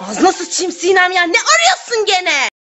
Ağzına sıçayım Sinem ya. Ne arıyorsun gene?